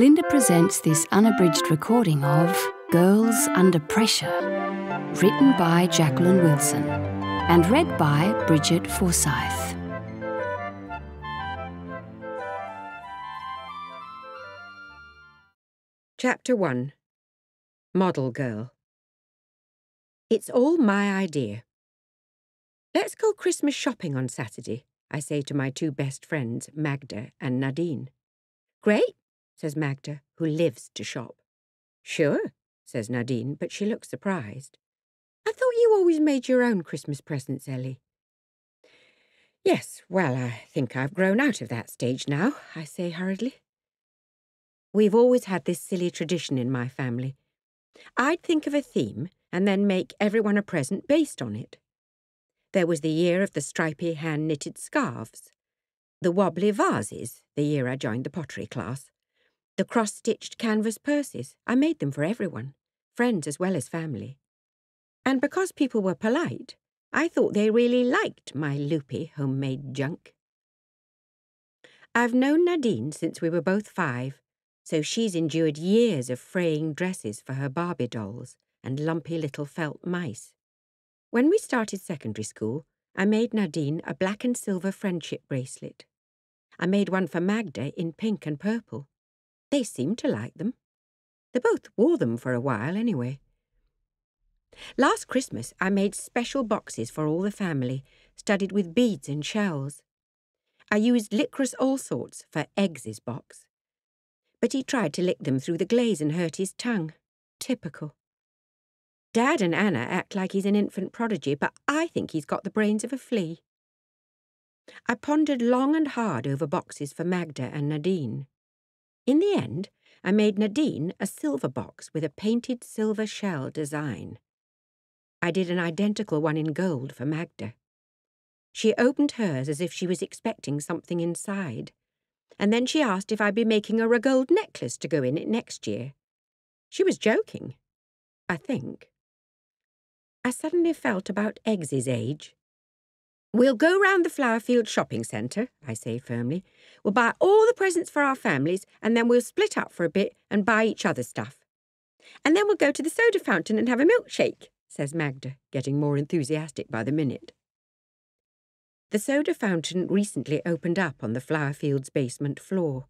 Bolinda presents this unabridged recording of Girls Under Pressure, written by Jacqueline Wilson and read by Brigit Forsyth. Chapter 1 Model Girl It's all my idea. Let's go Christmas shopping on Saturday, I say to my two best friends, Magda and Nadine. Great, says Magda, who lives to shop. Sure, says Nadine, but she looks surprised. I thought you always made your own Christmas presents, Ellie. Yes, well, I think I've grown out of that stage now, I say hurriedly. We've always had this silly tradition in my family. I'd think of a theme and then make everyone a present based on it. There was the year of the stripy hand knitted scarves, the wobbly vases, the year I joined the pottery class, the cross stitched canvas purses. I made them for everyone, friends as well as family. And because people were polite, I thought they really liked my loopy homemade junk. I've known Nadine since we were both five, so she's endured years of fraying dresses for her Barbie dolls and lumpy little felt mice. When we started secondary school, I made Nadine a black and silver friendship bracelet. I made one for Magda in pink and purple. They seemed to like them. They both wore them for a while anyway. Last Christmas, I made special boxes for all the family, studded with beads and shells. I used licorice all sorts for Eggs's box but he tried to lick them through the glaze and hurt his tongue. Typical. Dad and Anna act like he's an infant prodigy, but I think he's got the brains of a flea. I pondered long and hard over boxes for Magda and Nadine. In the end, I made Nadine a silver box with a painted silver shell design. I did an identical one in gold for Magda. She opened hers as if she was expecting something inside and then she asked if I'd be making her a gold necklace to go in it next year. She was joking, I think. I suddenly felt about Eggs's age. We'll go round the Flowerfield shopping centre, I say firmly. We'll buy all the presents for our families, and then we'll split up for a bit and buy each other stuff. And then we'll go to the soda fountain and have a milkshake, says Magda, getting more enthusiastic by the minute. The soda fountain recently opened up on the Flowerfield's basement floor.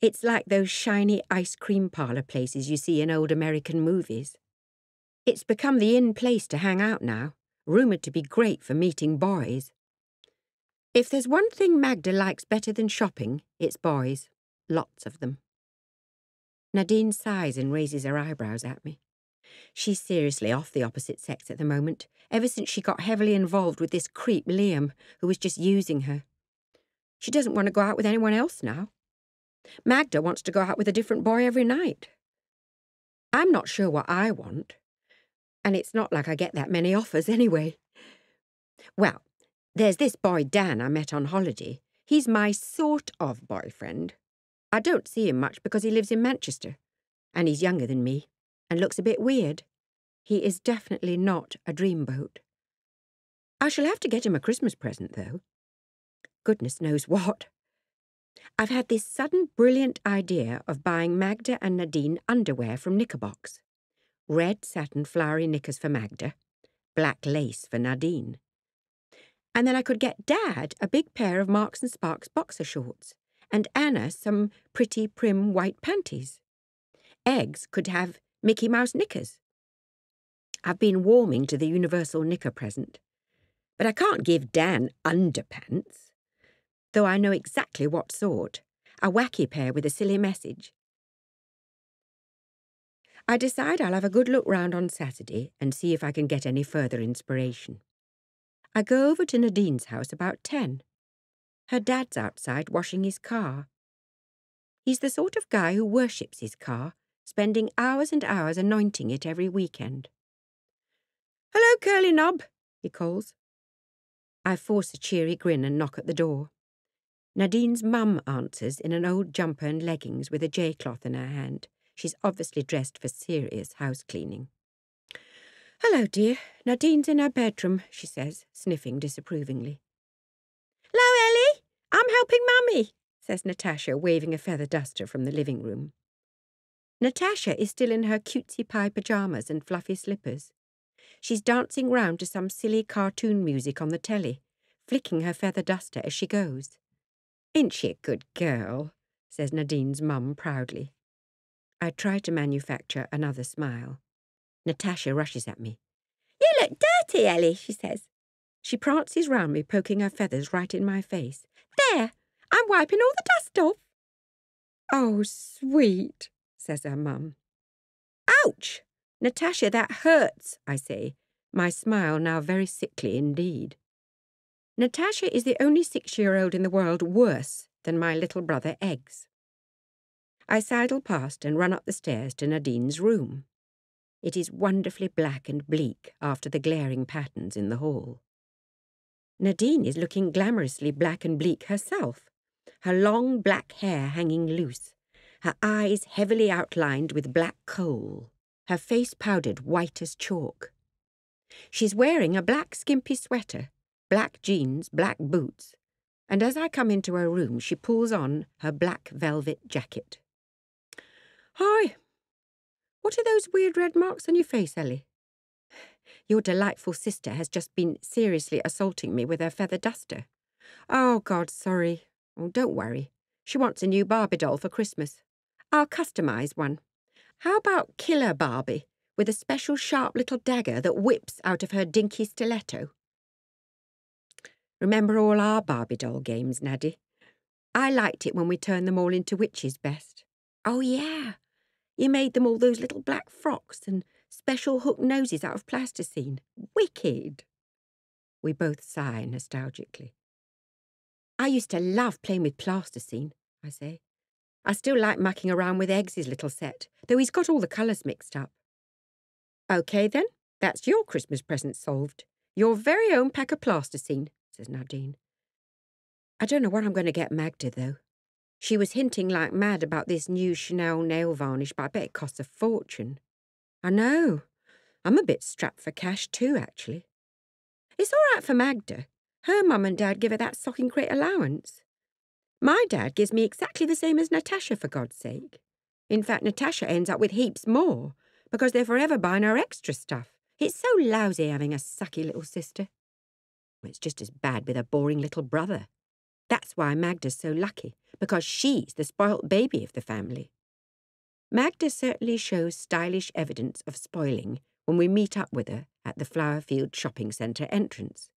It's like those shiny ice cream parlour places you see in old American movies. It's become the in place to hang out now, rumoured to be great for meeting boys. If there's one thing Magda likes better than shopping, it's boys. Lots of them. Nadine sighs and raises her eyebrows at me. She's seriously off the opposite sex at the moment, ever since she got heavily involved with this creep Liam, who was just using her. She doesn't want to go out with anyone else now. Magda wants to go out with a different boy every night. I'm not sure what I want, and it's not like I get that many offers anyway. Well, there's this boy Dan I met on holiday. He's my sort of boyfriend. I don't see him much because he lives in Manchester, and he's younger than me and looks a bit weird. He is definitely not a dreamboat. I shall have to get him a Christmas present, though. Goodness knows what. I've had this sudden brilliant idea of buying Magda and Nadine underwear from Knickerbox. Red satin flowery knickers for Magda, black lace for Nadine. And then I could get Dad a big pair of Marks and Sparks boxer shorts, and Anna some pretty prim white panties. Eggs could have Mickey Mouse knickers. I've been warming to the universal knicker present, but I can't give Dan underpants, though I know exactly what sort, a wacky pair with a silly message. I decide I'll have a good look round on Saturday and see if I can get any further inspiration. I go over to Nadine's house about ten. Her dad's outside washing his car. He's the sort of guy who worships his car spending hours and hours anointing it every weekend. Hello, Curly Knob, he calls. I force a cheery grin and knock at the door. Nadine's mum answers in an old jumper and leggings with a J cloth in her hand. She's obviously dressed for serious house cleaning. Hello, dear. Nadine's in her bedroom, she says, sniffing disapprovingly. Hello, Ellie. I'm helping Mummy, says Natasha, waving a feather duster from the living room. Natasha is still in her cutesy pie pyjamas and fluffy slippers. She's dancing round to some silly cartoon music on the telly, flicking her feather duster as she goes. Ain't she a good girl? says Nadine's mum proudly. I try to manufacture another smile. Natasha rushes at me. You look dirty, Ellie, she says. She prances round me, poking her feathers right in my face. There, I'm wiping all the dust off. Oh, sweet, says her mum. Ouch! Natasha, that hurts, I say, my smile now very sickly indeed. Natasha is the only six year old in the world worse than my little brother Eggs. I sidle past and run up the stairs to Nadine's room. It is wonderfully black and bleak after the glaring patterns in the hall. Nadine is looking glamorously black and bleak herself, her long black hair hanging loose, her eyes heavily outlined with black kohl, her face powdered white as chalk. She's wearing a black skimpy sweater, black jeans, black boots, and as I come into her room, she pulls on her black velvet jacket. Hi. What are those weird red marks on your face, Ellie? Your delightful sister has just been seriously assaulting me with her feather duster. Oh, God, sorry. Oh, don't worry. She wants a new Barbie doll for Christmas. I'll customize one. How about Killer Barbie with a special sharp little dagger that whips out of her dinky stiletto? Remember all our Barbie doll games, Naddy? I liked it when we turned them all into witches best. Oh, yeah. You made them all those little black frocks and special hook noses out of plasticine. Wicked. We both sigh nostalgically. I used to love playing with plasticine, I say. I still like mucking around with Eggs's little set, though he's got all the colours mixed up. OK, then, that's your Christmas present solved. Your very own pack of plasticine, says Nadine. I don't know what I'm going to get Magda, though. She was hinting like mad about this new Chanel nail varnish, but I bet it costs a fortune. I know. I'm a bit strapped for cash too, actually. It's all right for Magda. Her mum and dad give her that stocking crate allowance. My dad gives me exactly the same as Natasha, for God's sake. In fact, Natasha ends up with heaps more because they're forever buying her extra stuff. It's so lousy having a sucky little sister. It's just as bad with a boring little brother. That's why Magda's so lucky, because she's the spoilt baby of the family. Magda certainly shows stylish evidence of spoiling when we meet up with her at the Flowerfield Shopping Centre entrance.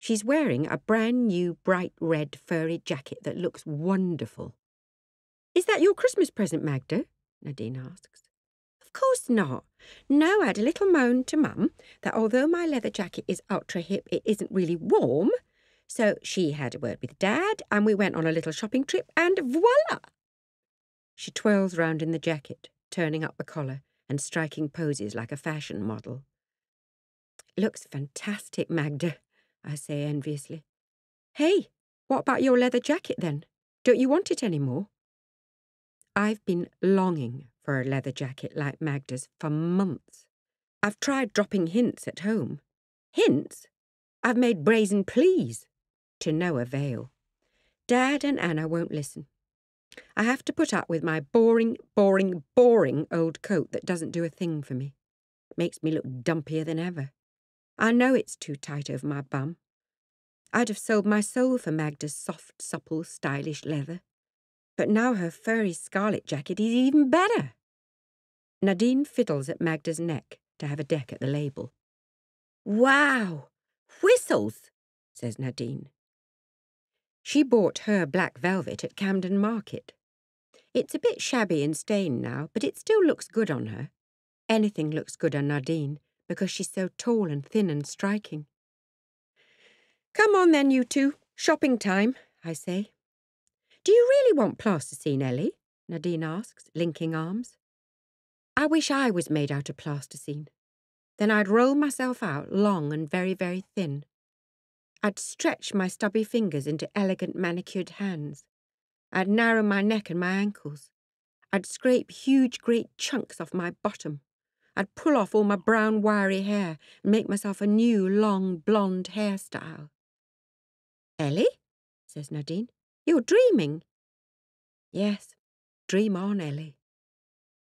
She's wearing a brand new bright red furry jacket that looks wonderful. Is that your Christmas present, Magda? Nadine asks. Of course not. No, I had a little moan to Mum that although my leather jacket is ultra hip, it isn't really warm. So she had a word with Dad, and we went on a little shopping trip, and voila! She twirls round in the jacket, turning up the collar and striking poses like a fashion model. Looks fantastic, Magda, I say enviously. Hey, what about your leather jacket then? Don't you want it any more? I've been longing for a leather jacket like Magda's for months. I've tried dropping hints at home. Hints? I've made brazen pleas. To no avail. Dad and Anna won't listen. I have to put up with my boring, boring, boring old coat that doesn't do a thing for me. Makes me look dumpier than ever. I know it's too tight over my bum. I'd have sold my soul for Magda's soft, supple, stylish leather. But now her furry scarlet jacket is even better. Nadine fiddles at Magda's neck to have a deck at the label. Wow! Whistles, says Nadine. She bought her black velvet at Camden Market. It's a bit shabby and stained now, but it still looks good on her. Anything looks good on Nadine because she's so tall and thin and striking. Come on then, you two. Shopping time, I say. Do you really want plasticine, Ellie? Nadine asks, linking arms. I wish I was made out of plasticine. Then I'd roll myself out long and very, very thin. I'd stretch my stubby fingers into elegant manicured hands. I'd narrow my neck and my ankles. I'd scrape huge great chunks off my bottom. I'd pull off all my brown wiry hair and make myself a new long blonde hairstyle. Ellie, says Nadine, you're dreaming. Yes, dream on, Ellie.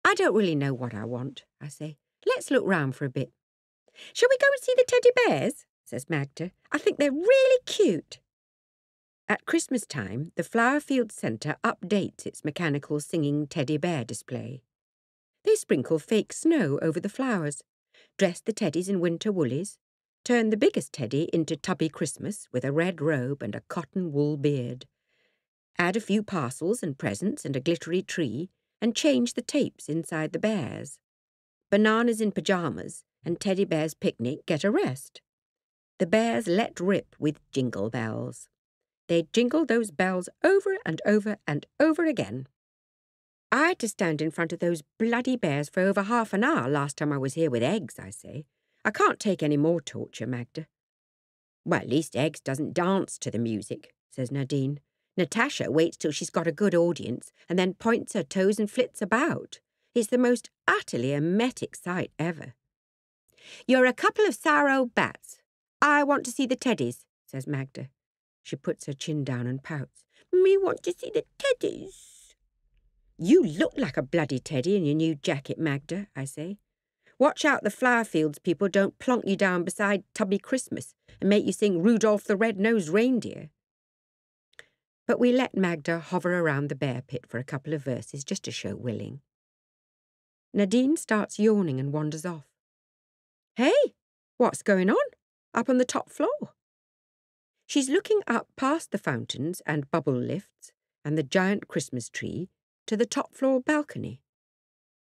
I don't really know what I want, I say. Let's look round for a bit. Shall we go and see the teddy bears? Says Magda. I think they're really cute. At Christmas time, the Flowerfield Centre updates its mechanical singing teddy bear display. They sprinkle fake snow over the flowers, dress the teddies in winter woolies, turn the biggest teddy into Tubby Christmas with a red robe and a cotton wool beard, add a few parcels and presents and a glittery tree, and change the tapes inside the bears. Bananas in pyjamas and Teddy Bear's picnic get a rest. The bears let rip with jingle bells. They jingle those bells over and over and over again. I had to stand in front of those bloody bears for over half an hour last time I was here with eggs, I say. I can't take any more torture, Magda. Well, at least Eggs doesn't dance to the music, says Nadine. Natasha waits till she's got a good audience and then points her toes and flits about. It's the most utterly emetic sight ever. You're a couple of sour old bats. I want to see the teddies, says Magda. She puts her chin down and pouts. Me want to see the teddies. You look like a bloody teddy in your new jacket, Magda, I say. Watch out the Flowerfield's people don't plonk you down beside Tubby Christmas and make you sing Rudolph the Red-Nosed Reindeer. But we let Magda hover around the bear pit for a couple of verses just to show willing. Nadine starts yawning and wanders off. Hey, what's going on? Up on the top floor. She's looking up past the fountains and bubble lifts and the giant Christmas tree to the top floor balcony.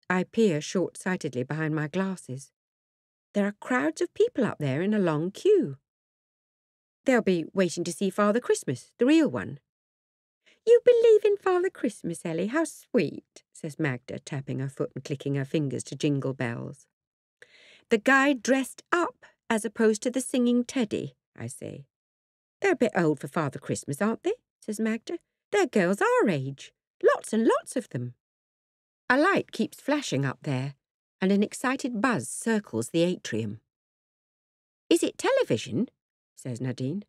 I peer short sightedly behind my glasses. There are crowds of people up there in a long queue. They'll be waiting to see Father Christmas, the real one. You believe in Father Christmas, Ellie? How sweet, says Magda, tapping her foot and clicking her fingers to jingle bells. The guy dressed up as opposed to the singing teddy, I say. They're a bit old for Father Christmas, aren't they? says Magda. They're girls our age. Lots and lots of them. A light keeps flashing up there, and an excited buzz circles the atrium. Is it television? says Nadine.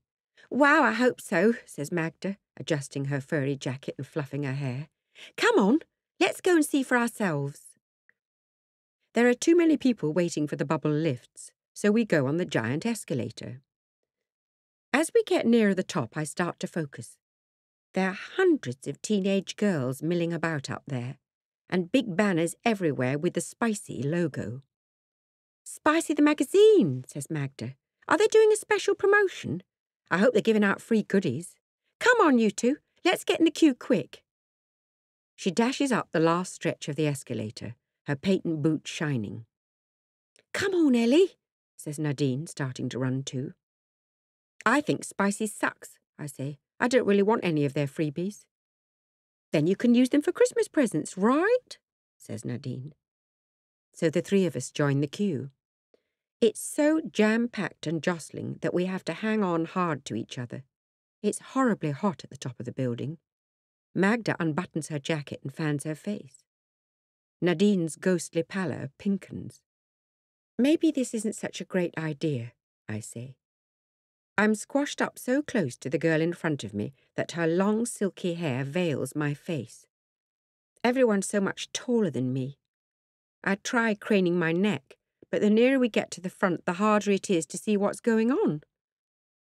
Wow, I hope so, says Magda, adjusting her furry jacket and fluffing her hair. Come on, let's go and see for ourselves. There are too many people waiting for the bubble lifts, so we go on the giant escalator. As we get nearer the top, I start to focus. There are hundreds of teenage girls milling about up there, and big banners everywhere with the Spicy logo. Spicy the magazine, says Magda. Are they doing a special promotion? I hope they're giving out free goodies. Come on, you two. Let's get in the queue quick. She dashes up the last stretch of the escalator, her patent boots shining. Come on, Ellie, says Nadine, starting to run too. I think Spicy sucks, I say. I don't really want any of their freebies. Then you can use them for Christmas presents, right? says Nadine. So the three of us join the queue. It's so jam packed and jostling that we have to hang on hard to each other. It's horribly hot at the top of the building. Magda unbuttons her jacket and fans her face. Nadine's ghostly pallor pinkens. Maybe this isn't such a great idea, I say. I'm squashed up so close to the girl in front of me that her long silky hair veils my face. Everyone's so much taller than me. I try craning my neck, but the nearer we get to the front, the harder it is to see what's going on.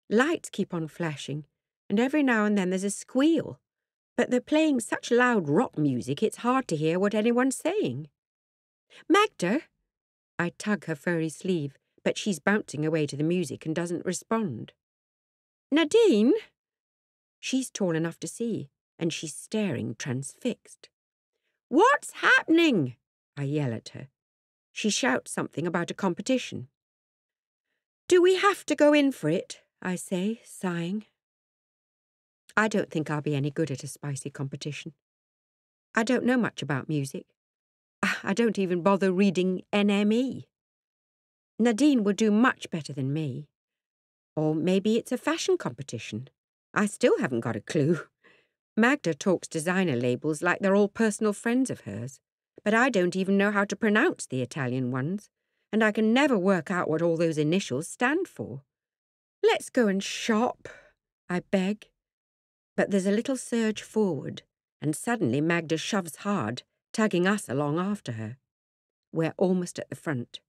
Lights keep on flashing, and every now and then there's a squeal, but they're playing such loud rock music it's hard to hear what anyone's saying. Magda! I tug her furry sleeve but she's bouncing away to the music and doesn't respond. Nadine? She's tall enough to see, and she's staring transfixed. What's happening? I yell at her. She shouts something about a competition. Do we have to go in for it? I say, sighing. I don't think I'll be any good at a spicy competition. I don't know much about music. Ah, I don't even bother reading NME. Nadine would do much better than me. Or maybe it's a fashion competition. I still haven't got a clue. Magda talks designer labels like they're all personal friends of hers, but I don't even know how to pronounce the Italian ones, and I can never work out what all those initials stand for. Let's go and shop, I beg. But there's a little surge forward, and suddenly Magda shoves hard, tugging us along after her. We're almost at the front.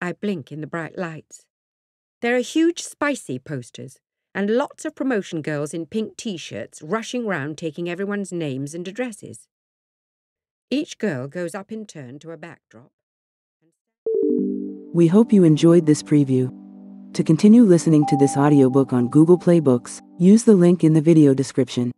I blink in the bright lights. There are huge spicy posters and lots of promotion girls in pink t-shirts rushing round taking everyone's names and addresses. Each girl goes up in turn to a backdrop. We hope you enjoyed this preview. To continue listening to this audiobook on Google Play Books, use the link in the video description.